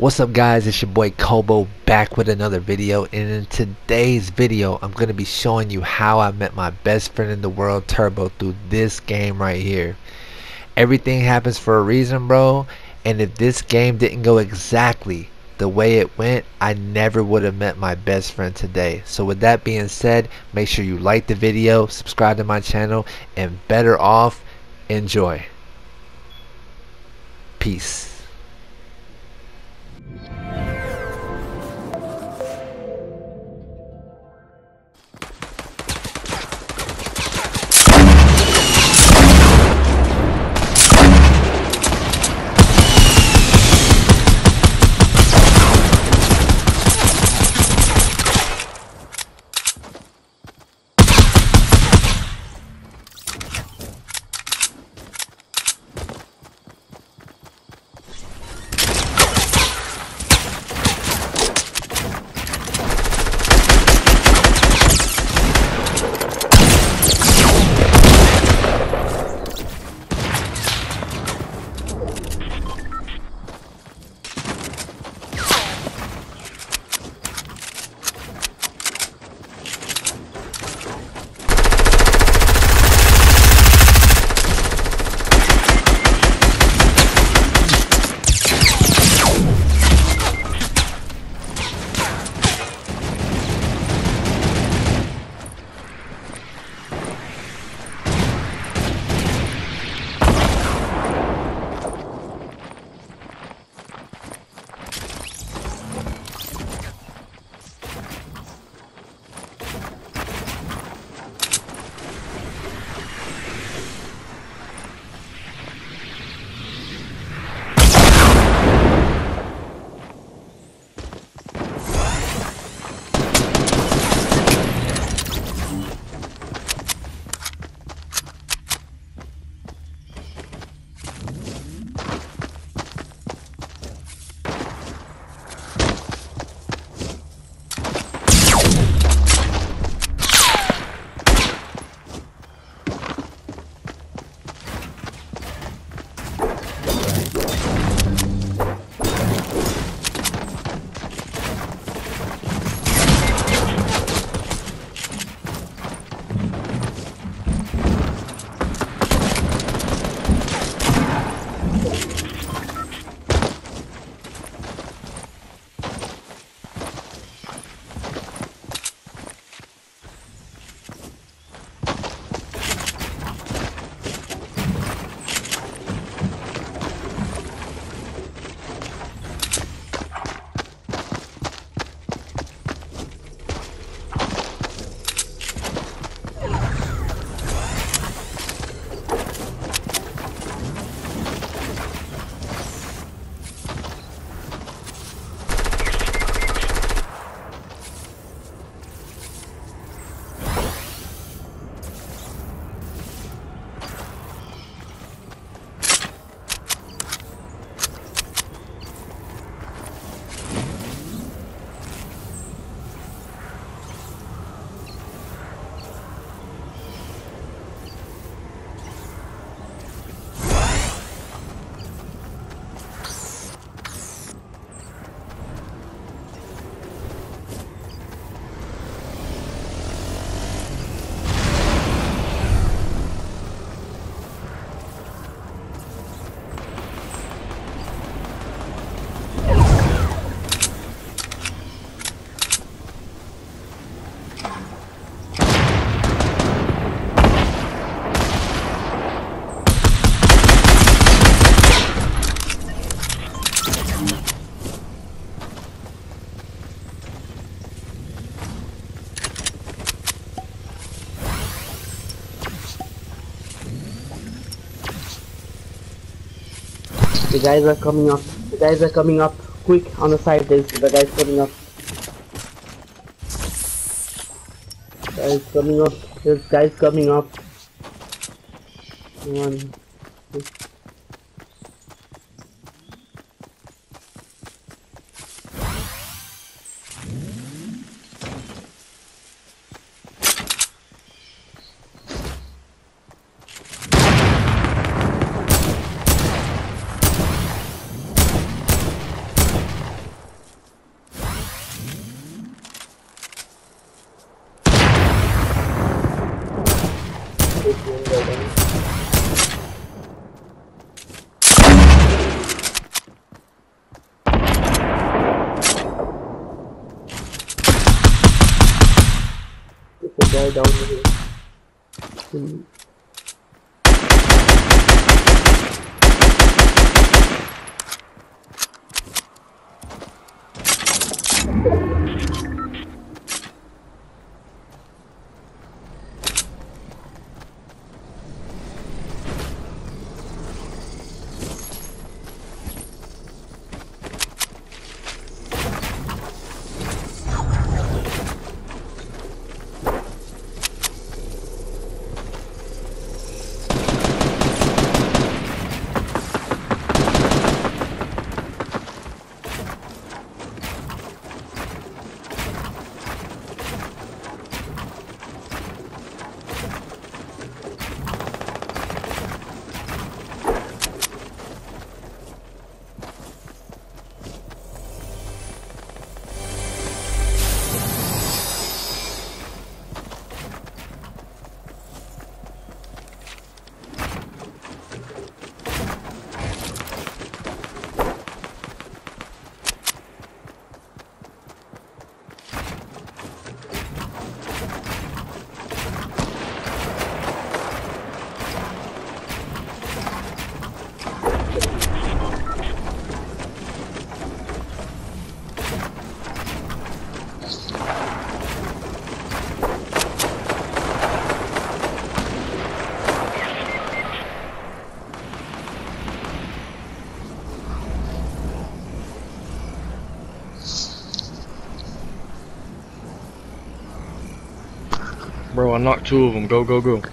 What's up guys, it's your boy Kobo back with another video and in today's video I'm going to be showing you how I met my best friend in the world Turbo through this game right here. Everything happens for a reason bro and if this game didn't go exactly the way it went I never would have met my best friend today. So with that being said make sure you like the video, subscribe to my channel and better off enjoy. Peace. The guys are coming up. The guys are coming up. Quick, on the side, there's the guys coming up. Guys coming up. There's guys coming up. One. two. guy down here. Bro, I knocked two of them. Go, go, go.